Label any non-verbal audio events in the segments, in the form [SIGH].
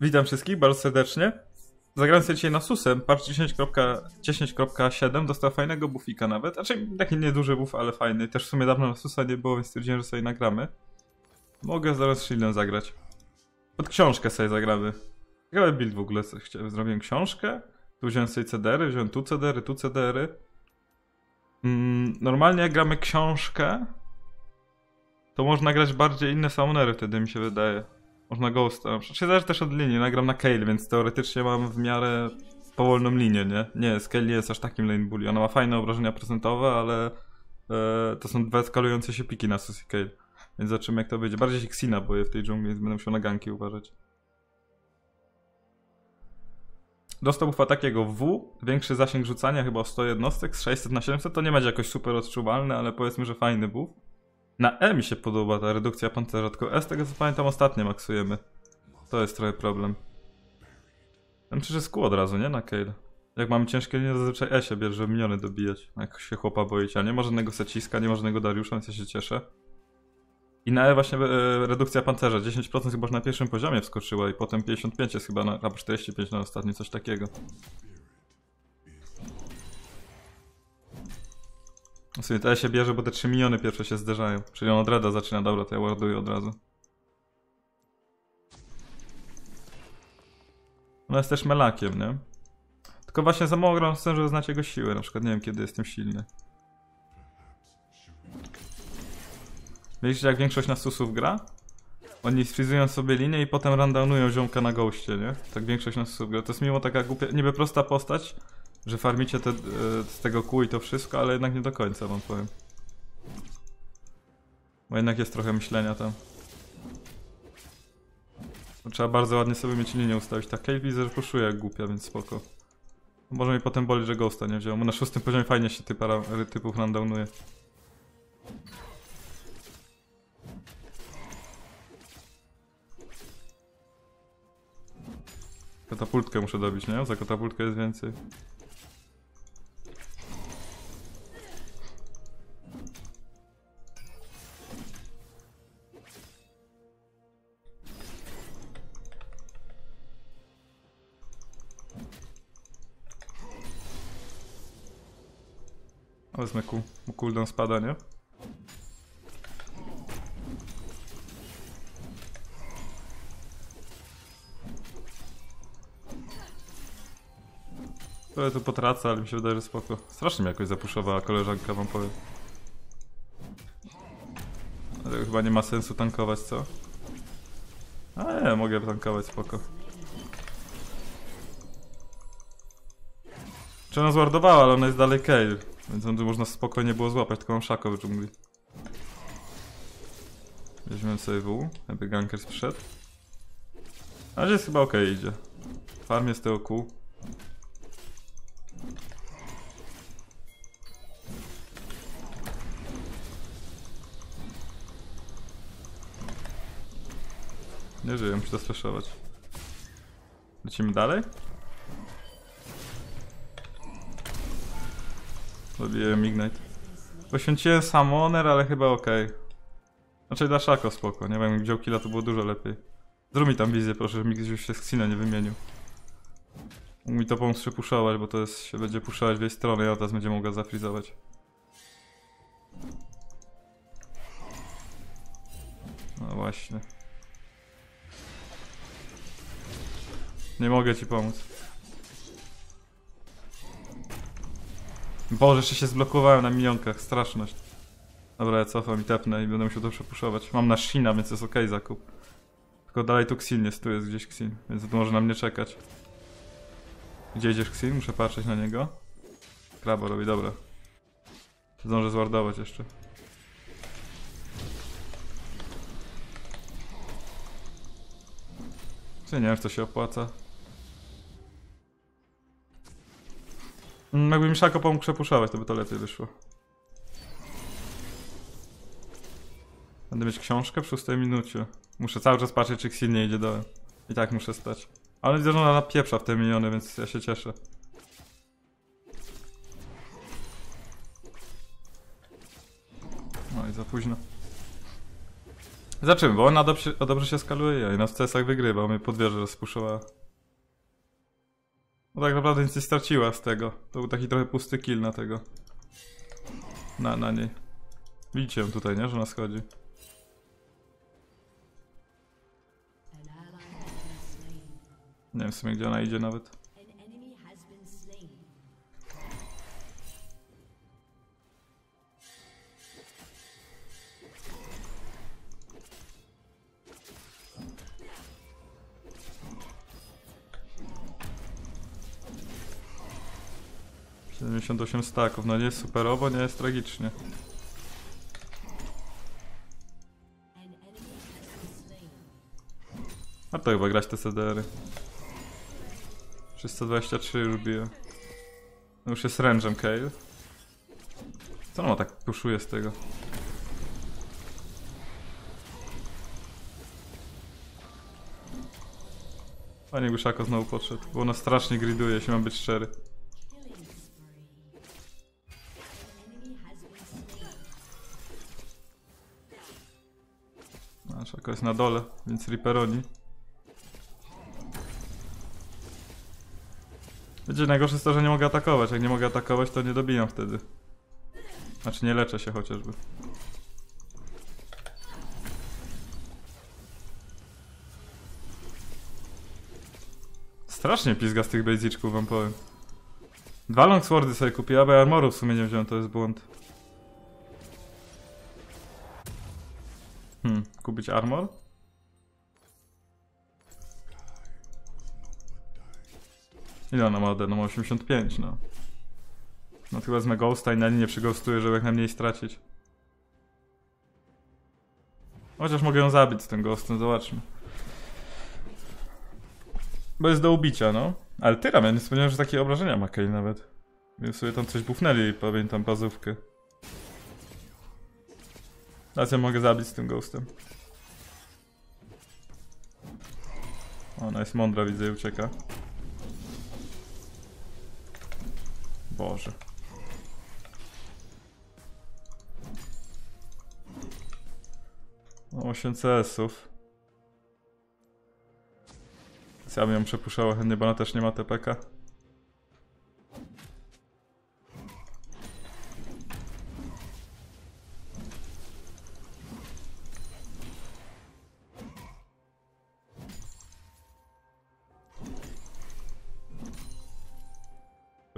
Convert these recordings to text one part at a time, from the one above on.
Witam wszystkich bardzo serdecznie. Zagrałem sobie dzisiaj na Susem. Patch 10.10.7 10.7 dostał fajnego buffika nawet. Znaczy taki nieduży buff, ale fajny. Też w sumie dawno na Susa nie było, więc stwierdziłem, że sobie nagramy. Mogę zaraz Shieldem zagrać. Pod książkę sobie zagramy. Ciekawy build w ogóle. Zrobiłem książkę. Tu wziąłem sobie CDR-y, wziąłem tu CDR-y, tu CDR-y. Mm, normalnie jak gramy książkę, to można grać bardziej inne summonery wtedy mi się wydaje. Można Ghosta. Przecież zależy też od linii. Nagram na Kale, więc teoretycznie mam w miarę powolną linię, nie? Nie, Scale nie jest aż takim lane bully. Ona ma fajne obrażenia procentowe, ale e, to są dwa eskalujące się piki na Susie Kale. Więc zobaczymy jak to będzie. Bardziej się Xina boję w tej dżungli, więc będę musiał na ganki uważać. Dostał buffa takiego W, większy zasięg rzucania chyba o 100 jednostek, z 600 na 700, to nie będzie jakoś super odczuwalne, ale powiedzmy, że fajny buff. Na E mi się podoba ta redukcja pancerza, tylko S tego co pamiętam ostatnio maksujemy. To jest trochę problem. Myślę, że skół od razu, nie? Na Kale. Jak mamy ciężkie linie, zazwyczaj E się bierze, żeby miniony dobijać. Jak się chłopa boicie, a nie ma żadnego seciska, nie ma żadnego Dariusza, więc ja się cieszę. I na E właśnie e, redukcja pancerza, 10% chyba na pierwszym poziomie wskoczyła i potem 55 jest chyba, na, albo 45 na ostatni, coś takiego. W sumie to ja się bierze, bo te 3 miniony pierwsze się zderzają. Czyli on od Reda zaczyna, dobra, to ja warduję od razu. No jest też melakiem, nie? Tylko właśnie za mało gram tym, żeby znać jego siłę. Na przykład nie wiem, kiedy jestem silny. Wiecie, jak większość nasusów gra? Oni sfrizują sobie linię i potem rundownują ziomka na goście, nie? Tak większość nasusów gra. To jest mimo taka głupia, niby prosta postać, że farmicie te, e, z tego kół i to wszystko, ale jednak nie do końca wam powiem. Bo jednak jest trochę myślenia tam. Trzeba bardzo ładnie sobie mieć linię ustawić. Ta Cave widzę, że puszuje jak głupia, więc spoko. Może mi potem boli, że Ghosta nie wziął. Bo na szóstym poziomie fajnie się typa, typów rundownuje. Katapultkę muszę dobić, nie? Za katapultkę jest więcej. Wezmę ku, mu cooldown spada, nie? To tu potracę, ale mi się wydaje, że spoko. Strasznie mnie jakoś zapuszowała koleżanka, wam powiem. Ale chyba nie ma sensu tankować, co? A nie, mogę tankować, spoko. Czy ona zwardowała, ale ona jest dalej Kale. Więc on można spokojnie było złapać, tylko mam szako w dżungli. Weźmiemy sobie W, jakby gankers przyszedł. A jest chyba ok idzie. Farm jest tego kół. Nie żyję, muszę to sflashować. Lecimy dalej? Zabiłem Ignite. Poświęciłem Summoner, ale chyba okej. Okay. Znaczy dla Szako spoko, nie wiem, wziął killa to było dużo lepiej. Zrób mi tam wizję proszę, żeby mi gdzieś się z Xina nie wymienił. Mógł mi to pomóc przepuszować, bo to jest, się będzie puszować w jej stronę i ona teraz będzie mogła zafrizować. No właśnie. Nie mogę ci pomóc. Boże, jeszcze się zblokowałem na minionkach, straszność. Dobra, ja cofam i tepnę i będę musiał to przepuszować. Mam na Shina, więc jest ok zakup. Tylko dalej tu Xin jest, tu jest gdzieś Xin, więc to może na mnie czekać. Gdzie idziesz Xin? Muszę patrzeć na niego. Krabo robi, dobra. Zdążę zwardować jeszcze. Czy nie wiem, czy to się opłaca. Jakby mi Szako pomógł przepuszować, to by to lepiej wyszło. Będę mieć książkę w 6 minucie. Muszę cały czas patrzeć, czy Xil nie idzie dołem. I tak muszę stać. Ale widzę, że ona napieprza w te miniony, więc ja się cieszę. No i za późno. Zaczym, bo ona dobrze, dobrze się skaluje i na CS-ach wygrywa, mnie pod wieżę rozpuszczowała. No tak naprawdę nic nie straciła z tego. To był taki trochę pusty kill na tego. Na, na niej. Widzicie ją tutaj, nie? Że been slain. Nie wiem w sumie gdzie ona idzie nawet. 58 staków, no nie jest superowo, nie jest tragicznie. A to chyba grać te CDR-y. 323 już bije. No już jest range'em Kale. Co on tak puszuje z tego? Panie Guszako znowu podszedł, bo ona strasznie griduje, jeśli mam być szczery. Szako jest na dole, więc Riperoni. Wiecie, najgorsze jest to, że nie mogę atakować. Jak nie mogę atakować, to nie dobijam wtedy. Znaczy nie leczę się chociażby. Strasznie pizga z tych basiczków, wam powiem. Dwa longswordy sobie kupię, aby armoru w sumie nie wziąłem, to jest błąd. Kupić armor? Ile ona ma ode? No ma 85, no. No to wezmę Ghosta i na nie przyghostuję, żeby jak najmniej stracić. Chociaż mogę ją zabić z tym Ghostem, zobaczmy. Bo jest do ubicia, no. Ale tyram, ja nie spodziewałem, że takie obrażenia ma Kale nawet. Więc sobie tam coś bufnęli, pamiętam, bazówkę. Teraz ja mogę zabić z tym Ghostem. Ona jest mądra, widzę i ucieka. Boże. No, 8 CS-ów. Ja bym ją przepuszczała chętnie, bo ona też nie ma TPK.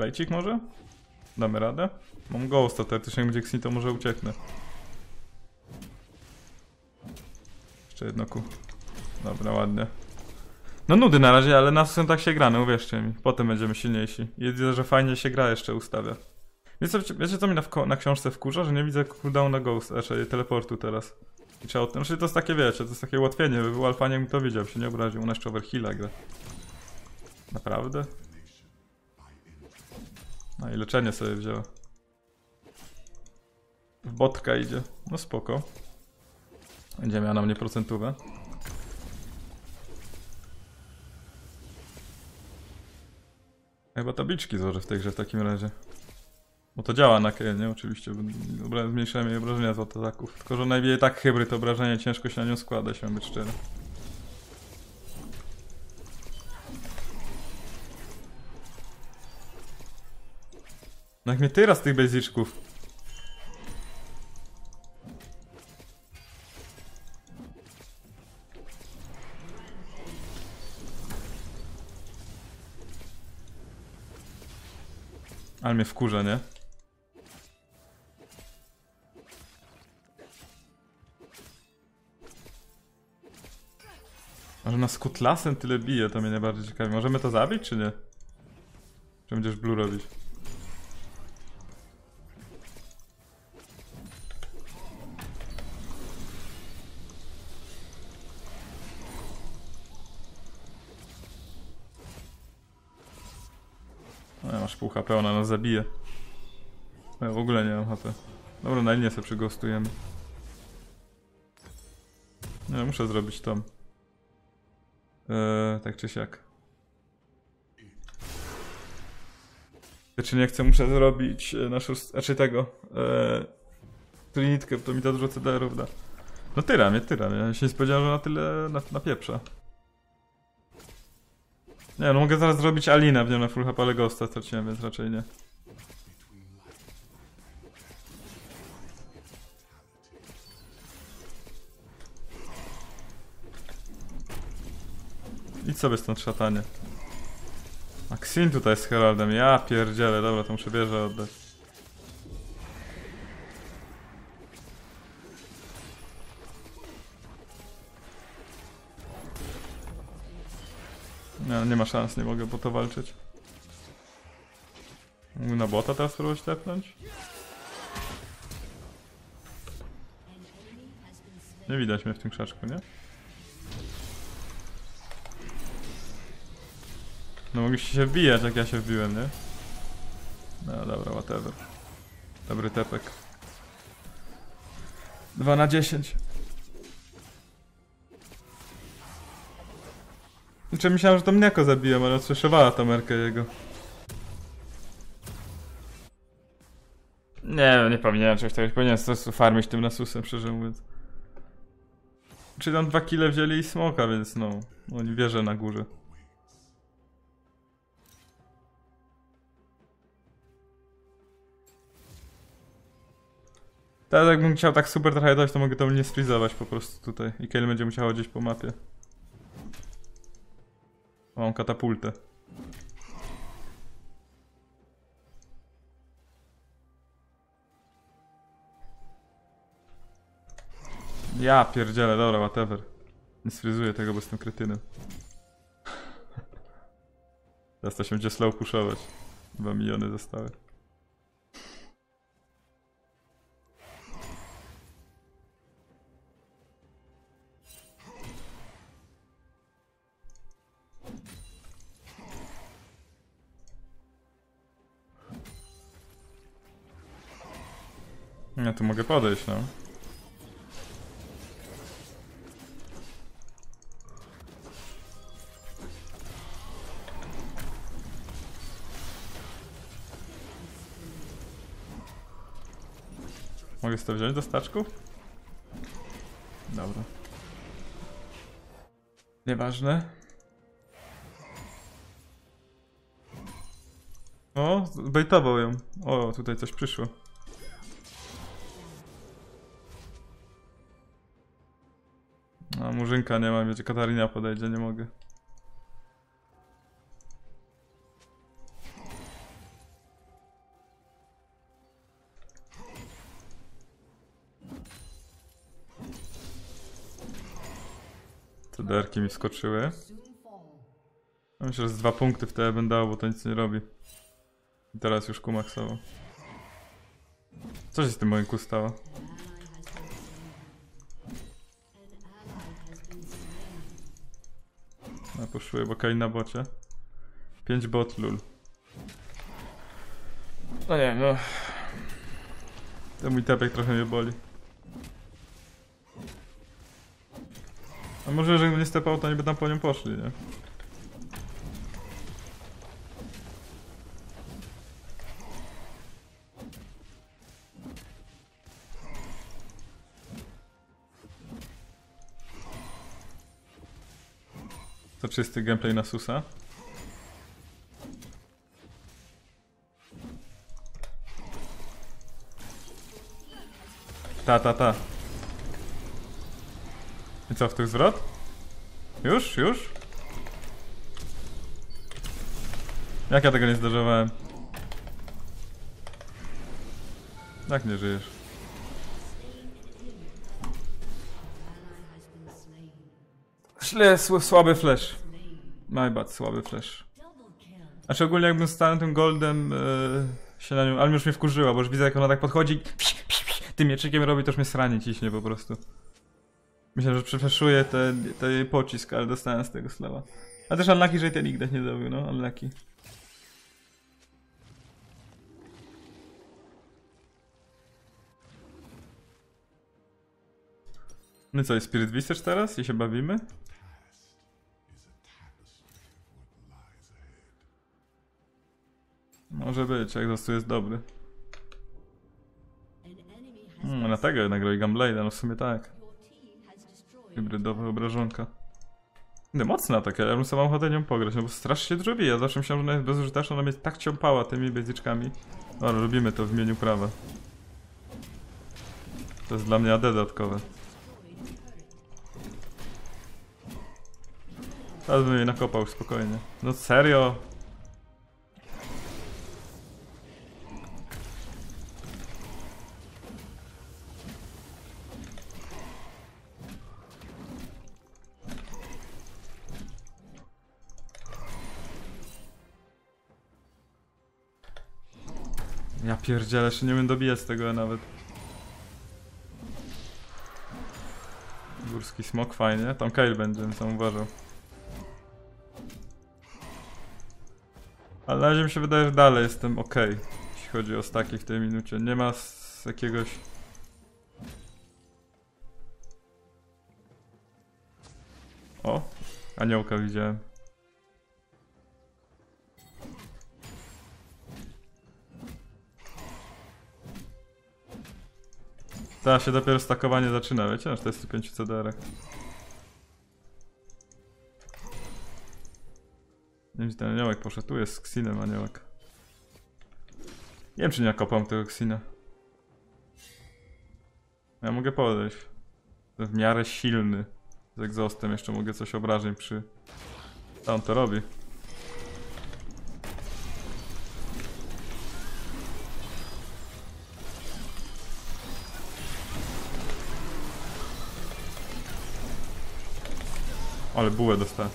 Lejcik może? Damy radę? Mam ghosta, teoretycznie będzie Xni, to może ucieknę. Jeszcze jedno ku. Dobra, ładnie. No nudy na razie, ale na są tak się gra, no uwierzcie mi. Potem będziemy silniejsi. Widzę, że fajnie się gra jeszcze ustawia. Wiecie, wiecie co mi na, na książce wkurza? Że nie widzę cooldown na ghost, znaczy teleportu teraz. I trzeba o tym, znaczy to jest takie, wiecie, to jest takie ułatwienie, by był alfanie, mi to widział, się nie obraził. Ona jeszcze overheala gra. Naprawdę? No i leczenie sobie wzięła. W botka idzie. No spoko. Będzie miała na mnie procentówę. Chyba tabliczki złożę w tej grze w takim razie. Bo to działa na Kayle, nie? Oczywiście. Zmniejszyłem jej obrażenia z ataków. Tylko, że najmniej tak hybryd obrażenia ciężko się na nią składa, mam być szczery. No jak mnie tyra z tych basiczków. Ale mnie wkurza, nie? Może nas kutlasem tyle bije, to mnie najbardziej ciekawi. Możemy to zabić, czy nie? Czy będziesz blue robić? Ona nas zabije. Ja w ogóle nie mam HP. Dobra, na linię sobie przygostujemy. Nie, muszę zrobić tam. Eee, tak czy siak. Czy nie chcę, muszę zrobić e, naszą, znaczy tego, eee, trinitkę, to mi da dużo CDR-ów da. No tyra mnie, tyra. Ja się nie spodziewałem, że na tyle na, na pieprza. Nie no, mogę zaraz zrobić Alinę w nią na full HP, ale Ghosta straciłem, więc raczej nie. Idź sobie stąd szatanie. A Xin tutaj z Heraldem, ja pierdzielę, dobra, to muszę bierze oddać. Szans, nie mogę po to walczyć. Na bota teraz spróbować tepnąć? Nie widać mnie w tym krzaczku, nie? No mogliście się wbijać jak ja się wbiłem, nie? No dobra, whatever. Dobry tepek. 2 na 10. Znaczy myślałem, że to mnieko zabiłem, ale odsłyszewała ta merkę jego. Nie wiem, nie powinienem czegoś takiego. Powinien po prostu farmić tym nasusem, szczerze mówiąc. Czy tam dwa kile wzięli i smoka, więc no. Oni wierzę na górze. Teraz jakbym chciał tak super trochę dać, to mogę to nie sfrizować po prostu tutaj. I Kale będzie musiał chodzić po mapie. Mam katapultę. Ja pierdzielę, dobra, whatever. Nie sfryzuję tego, bo jestem kretynem. [LAUGHS] Teraz to się będzie slow pushować. Dwa miliony zostały. Ja tu mogę podejść, no. Mogę sobie to wziąć do staczków? Dobra. Nieważne. O, zbejtował ją. O, tutaj coś przyszło. Nie ma, wiecie, Katarina podejdzie, nie mogę. Te derki mi skoczyły. Ja Myślę, że z dwa punkty wtedy będę dał, bo to nic nie robi. I teraz już kumaksowo. Co się z tym moim stało? Poszły, bo Kain na bocie. 5 bot lul. No nie, no. Ten mój tepek trochę mnie boli. A może, że nie stepał, to nie by tam po nią poszli, nie? To czysty gameplay na Susa. Ta, ta, ta. I co, w tych zwrot? Już? Już? Jak ja tego nie zdarzowałem? Jak nie żyjesz? Sł- słaby flash. My bad, słaby flash. Znaczy ogólnie jakbym stał tym goldem yy, się na nią, ale już mnie wkurzyła, bo już widzę jak ona tak podchodzi tym mieczykiem robi, to już mnie sranie ciśnie po prostu. Myślę, że przefleszuje ten, ten pocisk, ale dostałem z tego slawa. A też unlucky, że ten nigdy nie zrobił, no unlucky. No co, jest Spirit Visage teraz i się bawimy? Może być, jak zastu jest dobry. Hmm, na tego jednak robi Gunblade'a, no w sumie tak. Hybrydowa obrażonka. No mocna taka, ja bym sobie mam ochotę nią pograć, no bo strasznie dużo bije. Ja zawsze myślałem, że ona jest bezużyteczna, ona mnie tak ciąpała tymi basiczkami. No, robimy to w imieniu prawa. To jest dla mnie AD dodatkowe. Teraz bym jej nakopał spokojnie. No serio? Ja pierdzielę, jeszcze nie wiem dobijać tego nawet. Górski smok fajnie, tam Kale będzie, sam uważał. Ale na razie mi się wydaje, że dalej jestem ok, jeśli chodzi o staki w tej minucie. Nie ma z jakiegoś... O, aniołka widziałem. Teraz się dopiero stakowanie zaczyna, wiecie? Na 45 CDR. Nie wiem, ten aniołek poszedł. Tu jest z Ksinem aniołek. Nie wiem, czy nie kopam tego Ksina. Ja mogę podejść. W miarę silny. Z egzostem jeszcze mogę coś obrażeń przy... Co on to robi? Ale bułę dostałem.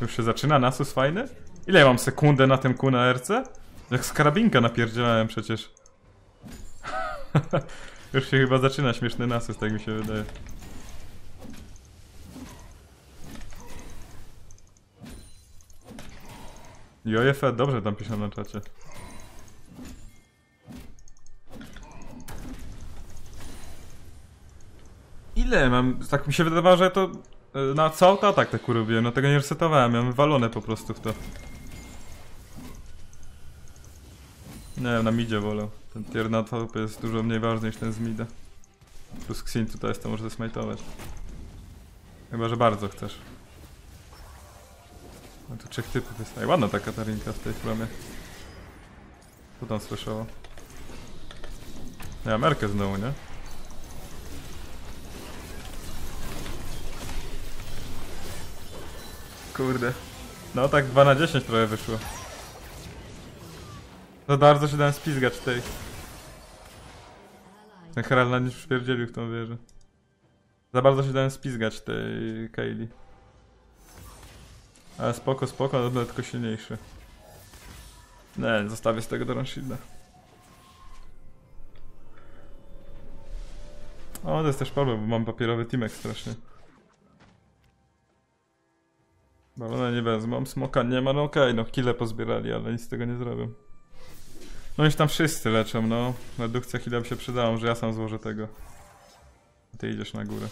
Już się zaczyna Nasus fajny? Ile mam sekundę na tym Q na RC? Jak z karabinka napierdzielałem przecież. [LAUGHS] Już się chyba zaczyna śmieszny Nasus, tak mi się wydaje. Jojefe, dobrze tam piszą na czacie. Ile mam? Tak mi się wydawało, że to e, na co to atak tak robiłem, no tego nie resetowałem, miałem walone po prostu w to. Nie, na midzie wolę. Ten tier na top jest dużo mniej ważny niż ten z mida. Plus Xin tutaj jest, to może zesmajtować. Chyba, że bardzo chcesz. No tu trzech typów jest. Ej, ładna ta Katarinka w tej plamie. Co tam słyszało? Ja Merkę znowu, nie? Kurde. No tak 2 na 10 trochę wyszło. Za bardzo się dałem spizgać tej. Ten Herald na nic przypierdzielił w tą wieżę. Za bardzo się dałem spizgać tej Kaylee. Ale spoko, spoko, ale będę tylko silniejszy. Nie, zostawię z tego Doran Shielda. O, to jest też problem, bo mam papierowy teamek strasznie. Balona nie wezmę, mam smoka nie ma, no okej, no kile pozbierali, ale nic z tego nie zrobię. No już tam wszyscy leczą, no. Redukcja by się przydała, że ja sam złożę tego. Ty idziesz na górę.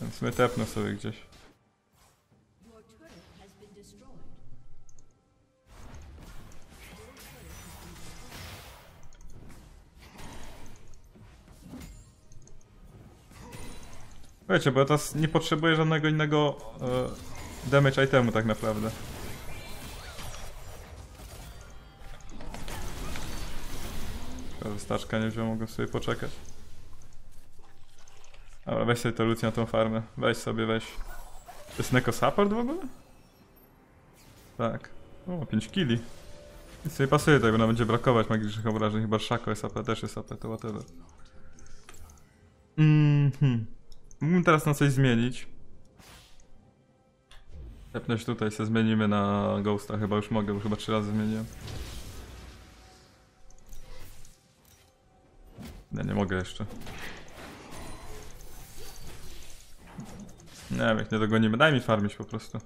Więc my tepnę sobie gdzieś. Wiecie, bo ja teraz nie potrzebuję żadnego innego e, damage itemu tak naprawdę. Szkoda, Staczka nie wziął, mogę sobie poczekać. Dobra, weź sobie to Lucy na tą farmę. Weź sobie, weź. To jest Neko Support w ogóle? Tak. O, 5 killi. Nic sobie pasuje, tak, bo nam będzie brakować magicznych obrażeń. Chyba Szako jest AP, też jest AP, to whatever. Mhm. Mógłbym teraz na coś zmienić. Tepnąć tutaj się zmienimy na Ghosta, chyba już mogę, bo chyba trzy razy zmieniłem. Nie, nie mogę jeszcze. Nie wiem, jak nie dogonimy. Daj mi farmić po prostu.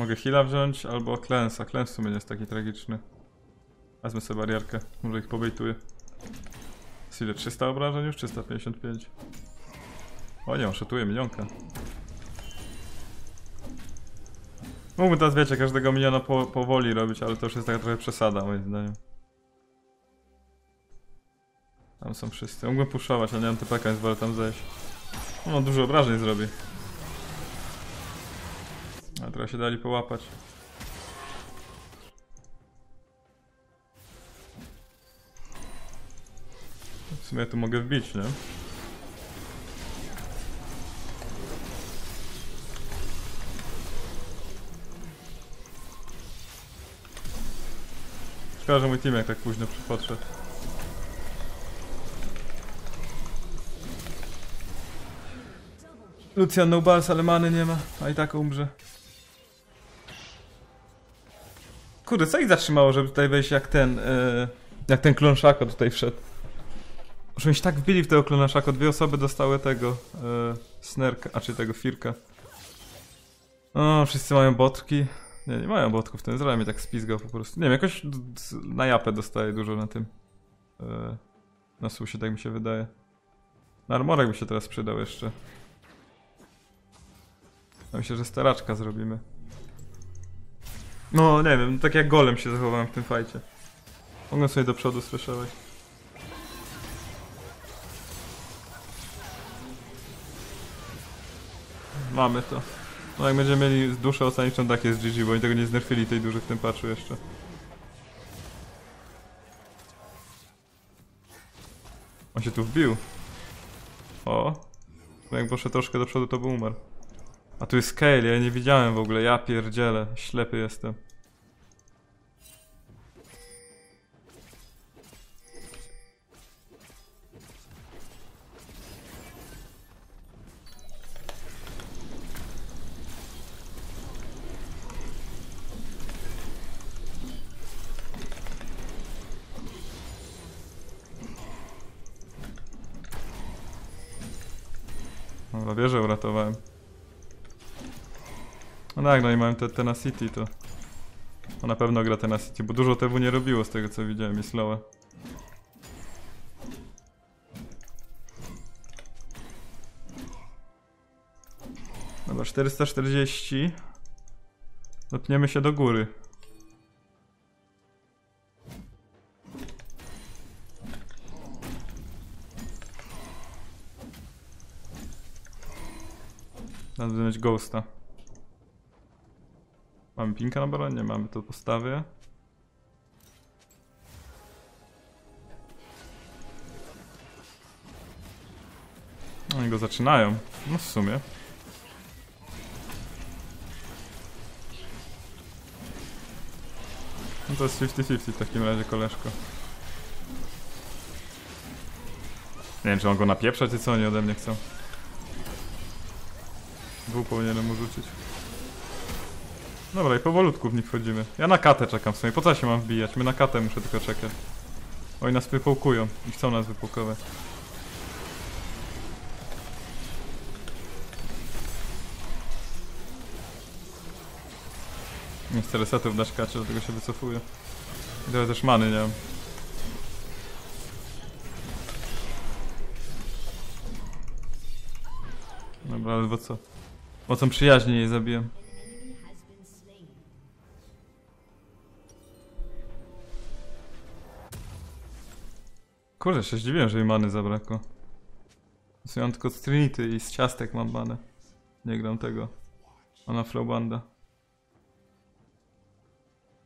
Mogę heala wziąć albo klęsa. Klęs w sumie nie jest taki tragiczny. Wezmę sobie barierkę, może ich pobejtuję. Jest ile? 300 obrażeń już? 355. O nie, on szatuje minionka. Mógłbym teraz, wiecie, każdego miniona po, powoli robić, ale to już jest taka trochę przesada, moim zdaniem. Tam są wszyscy. Mógłbym puszować, ale nie mam TPK, więc wolę tam zejść. No, dużo obrażeń zrobi. A trochę się dali połapać. W sumie tu mogę wbić, nie? Szkoda, że mój team jak tak późno podszedł. Lucian no bars, ale many nie ma, a i tak umrze. Kurde, co ich zatrzymało, żeby tutaj wejść jak ten, e, jak ten klonszako tutaj wszedł? Że oni się tak wbili w tego klonaszako, dwie osoby dostały tego, e, snerka, a czy tego firka. O, wszyscy mają botki. Nie, nie mają botków, ten Izrael mnie tak spizgał po prostu. Nie wiem, jakoś na japę dostaje dużo na tym. E, na susie, tak mi się wydaje. Na armorek by się teraz przydał jeszcze. Myślę, że staraczka zrobimy. No, nie wiem, tak jak golem się zachowałem w tym fajcie. Mogę sobie do przodu słyszewać. Mamy to. No jak będziemy mieli duszę oceniczą, tak jest GG, bo oni tego nie znerfili tej duży w tym patchu jeszcze. On się tu wbił. O. No jak poszedł troszkę do przodu, to by umarł. A tu jest scale, ja nie widziałem w ogóle, ja pierdzielę, ślepy jestem. No tak, no i mamy te Tenacity, to... On na pewno gra Tenacity, bo dużo TW nie robiło z tego co widziałem, jest lowe. Dobra, 440. Dopniemy się do góry. Będę mieć Ghosta. Mamy pinka na baronie? Nie mamy, to postawię. Oni go zaczynają. No w sumie. No to jest 50-50 w takim razie, koleżko. Nie wiem, czy on go napieprza, czy co oni ode mnie chcą. Dwóch powinienem mu rzucić. Dobra, i powolutku w nich wchodzimy. Ja na katę czekam w sumie. Po co się mam wbijać? My na katę muszę tylko czekać. Oni nas wypułkują i chcą nas wypułkować. Nie chcę resetów dać kacie, dlatego się wycofuję. I trochę też many nie mam. Dobra, bo co? Mocą przyjaźni jej zabiłem. Kurde, się zdziwiłem, że jej many zabrakło. Sumie mam tylko z Trinity i z ciastek mam manę. Nie gram tego. Ona Flowbanda.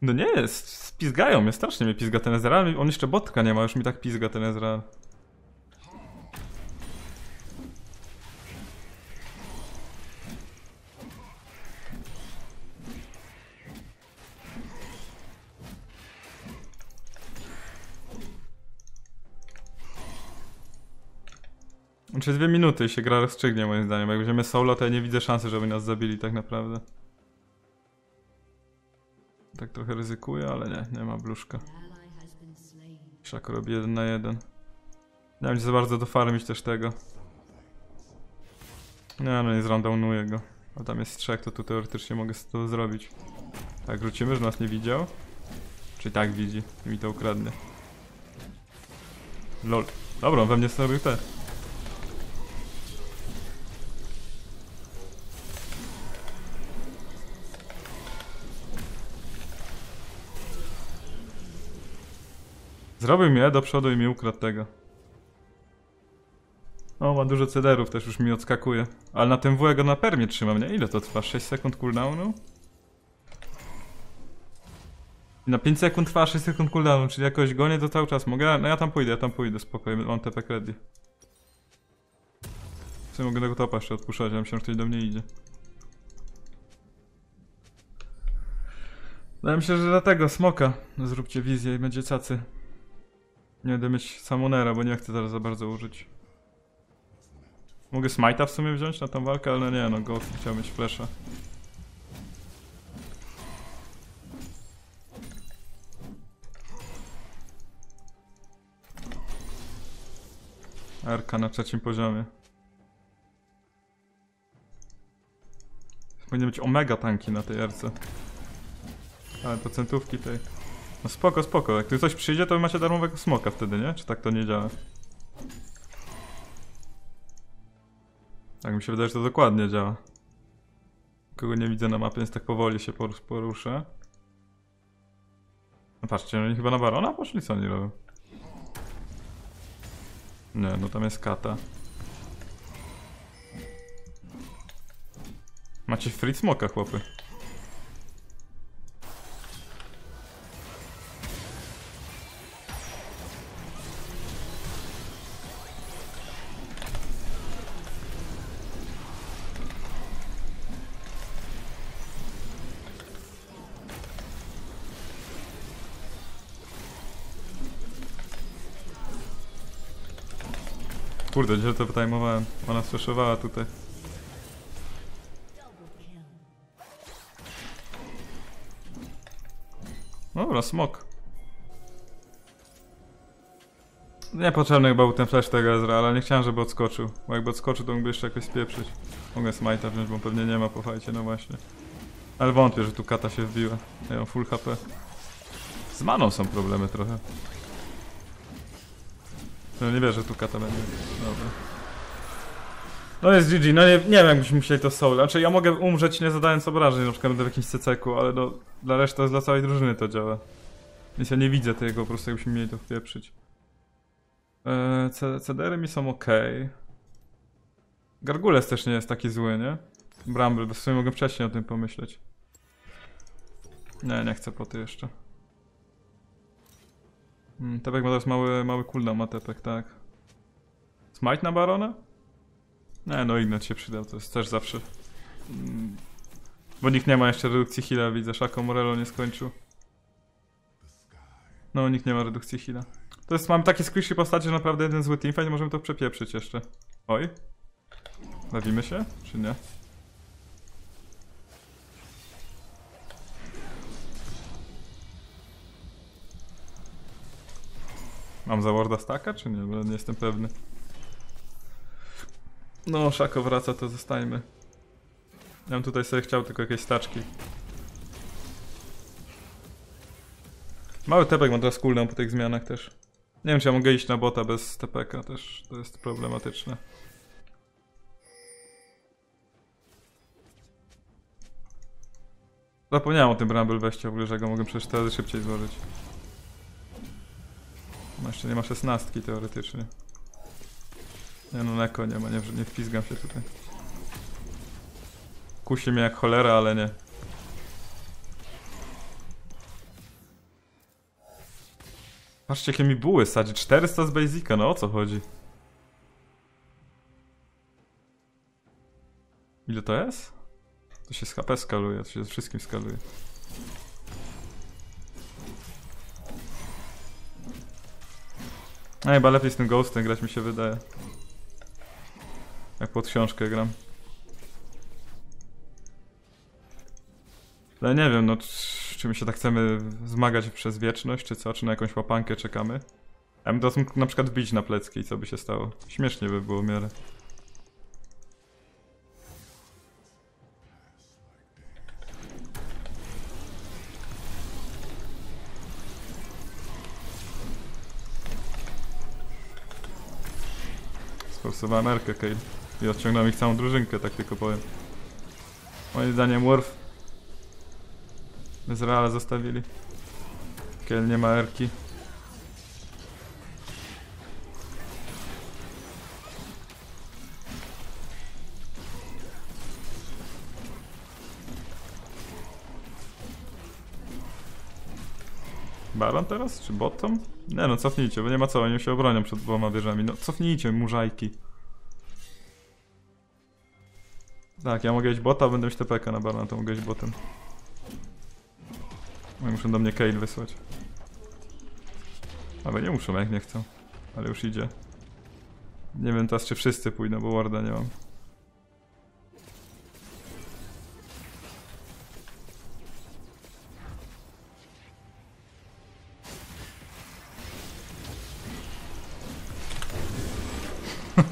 No nie spizgają mnie, strasznie mnie pizga ten Ezreal. On jeszcze botka nie ma, już mi tak pizga ten Ezreal. Znaczy dwie minuty i się gra rozstrzygnie moim zdaniem. Jak weźmiemy solo, to ja nie widzę szansy, żeby nas zabili tak naprawdę. Tak trochę ryzykuję, ale nie, nie ma bluszka. Szako robi jeden na jeden. Nie będzie za bardzo dofarmić też tego. Nie, no nie zrandownuję go. A tam jest trzech, to tu teoretycznie mogę to zrobić. Tak, wrócimy, że nas nie widział. Czy tak widzi i mi to ukradnie. Lol. Dobra, on we mnie zrobił te. Zrobił mnie do przodu i mi ukradł tego. O, ma dużo cederów, też już mi odskakuje. Ale na tym W na permie trzymam, nie? Ile to trwa? 6 sekund cooldownu? Na 5 sekund trwa 6 sekund cooldownu, czyli jakoś gonię to cały czas mogę. No ja tam pójdę, ja tam pójdę, spokojnie, mam TP ready. Co mogę tego topa jeszcze odpuszczać, ja myślę, że ktoś do mnie idzie. No ja myślę, że dlatego smoka zróbcie wizję i będzie cacy. Nie będę mieć Samonera, bo nie chcę teraz za bardzo użyć. Mogę Smite'a w sumie wziąć na tą walkę, ale nie no, Ghost chciał mieć flesza. Arka na trzecim poziomie. Powinny być omega tanki na tej Rce. Ale to centówki tej. No spoko, spoko. Jak tu coś przyjdzie, to macie darmowego smoka wtedy, nie? Czy tak to nie działa? Tak mi się wydaje, że to dokładnie działa. Kogo nie widzę na mapie, więc tak powoli się porus- poruszę. No patrzcie, oni chyba na barona poszli, co oni robią? Nie, no tam jest kata. Macie free smoka, chłopy. Kurde, źle to wytajmowałem. Ona słyszewała tutaj. Dobra, smok. Niepotrzebny chyba był ten flash tego Ezra, ale nie chciałem, żeby odskoczył. Bo jakby odskoczył, to mógłby jeszcze jakoś spieprzyć. Mogę smite'a wziąć, bo pewnie nie ma po fajcie, no właśnie. Ale wątpię, że tu kata się wbiła. Ja mam full HP. Z maną są problemy trochę. No nie wierzę, tu kata będzie. Dobra. No jest GG, no nie, nie wiem jakbyśmy musieli to soul. Znaczy ja mogę umrzeć nie zadając obrażeń, na przykład będę w jakimś ceceku, ale no dla reszty, dla całej drużyny to działa. Więc ja nie widzę tego, po prostu jakbyśmy mieli to wpieprzyć. Eee, CDR-y mi są ok. Gargules też nie jest taki zły, nie? Bramble, bo w sumie mogę wcześniej o tym pomyśleć. Nie, nie chcę po ty jeszcze. Mm, Tepek ma teraz mały, mały cooldown, ma Tepek, tak. Smite na Barona? Nie, no Ignat się przydał, to jest też zawsze. Mm, Bo nikt nie ma jeszcze redukcji heala, widzę, Shaco Morello nie skończył. No, nikt nie ma redukcji heala. To jest, mam takie squishy postacie, że naprawdę jeden zły teamfight, możemy to przepieprzyć jeszcze. Oj. Bawimy się, czy nie? Mam za Warda staka, czy nie? Bo nie jestem pewny. No, Szako wraca, to zostańmy. Ja bym tutaj sobie chciał tylko jakieś staczki. Mały tepek ma teraz cooldown po tych zmianach też. Nie wiem, czy ja mogę iść na bota bez tepeka, też to jest problematyczne. Zapomniałem o tym Bramble weźcie w ogóle, że go mogę przecież wtedy szybciej złożyć. No jeszcze nie ma szesnastki teoretycznie. Nie no, Neko nie ma, nie, nie wpizgam się tutaj. Kusi mnie jak cholera, ale nie. Patrzcie jakie mi buły sadzi, 400 z Basica, no o co chodzi? Ile to jest? To się z HP skaluje, to się z wszystkim skaluje. No chyba lepiej z tym Ghostem grać mi się wydaje. Jak pod książkę gram. Ale nie wiem, no czy, my się tak chcemy zmagać przez wieczność, czy co, czy na jakąś łapankę czekamy. Ja bym teraz mógł na przykład wbić na plecki i co by się stało. Śmiesznie by było w miarę. Forsowałem Erkę Kale. I odciągnąłem ich całą drużynkę, tak tylko powiem. Moim zdaniem Worf. Bez Reala zostawili. Kale nie ma Erki. Baron teraz? Czy bottom? Nie no, cofnijcie, bo nie ma co, oni się obronią przed dwoma wieżami. No cofnijcie, murzajki. Tak, ja mogę iść bota, będę mieć TPK na Barona, to mogę iść botem. Oni muszą do mnie Kale wysłać. Ale nie muszą, jak nie chcą. Ale już idzie. Nie wiem teraz, czy wszyscy pójdą, bo warda nie mam.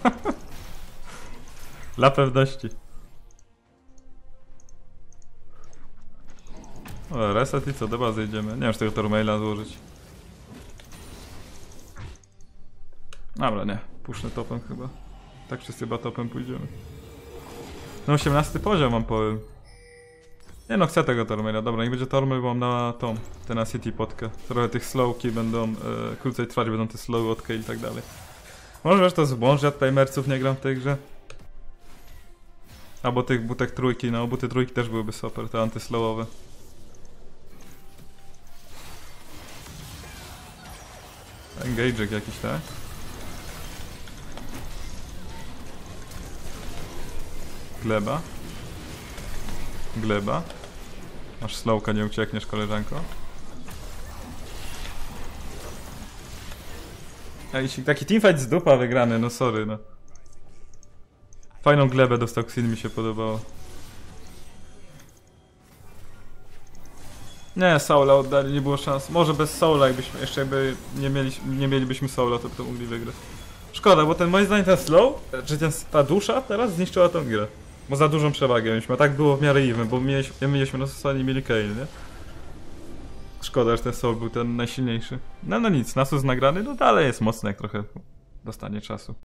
[LAUGHS] Dla pewności. Reset i co, do bazy idziemy. Nie wiem, czy tego Tormaila złożyć. Dobra, nie. Puszczę topem chyba. Tak wszyscy chyba topem pójdziemy. No 18 poziom mam powiem. Nie no, chcę tego Tormaila. Dobra, niech będzie Tormail, bo mam na tą, ten City potkę. Trochę tych slowki będą, e, krócej trwać będą te slow odke i tak dalej. Może że to zbłąd, że ja tutaj merców nie gram w tej grze. Albo tych butek trójki, no buty trójki też byłyby super, te antyslowowe. Engage'ek jakiś, tak? Gleba. Gleba. Masz slowka, nie uciekniesz, koleżanko. Jeśli taki teamfight z dupa wygrany, no sorry, no. Fajną glebę dostał Xin, mi się podobało. Nie, Soula oddali, nie było szans. Może bez Soula, jakbyśmy jeszcze jakby nie, mieli, nie mielibyśmy Soula, to by to mogli wygrać. Szkoda, bo ten moim zdaniem ten slow, czy ten, ta dusza teraz zniszczyła tą grę. Bo za dużą przewagę mieliśmy, a tak było w miarę even, bo mieliśmy, mieliśmy na zasadzie mieli Kale, nie? Szkoda, że ten Soul był ten najsilniejszy. No no nic, Nasus nagrany, no dalej jest mocny, jak trochę dostanie czasu.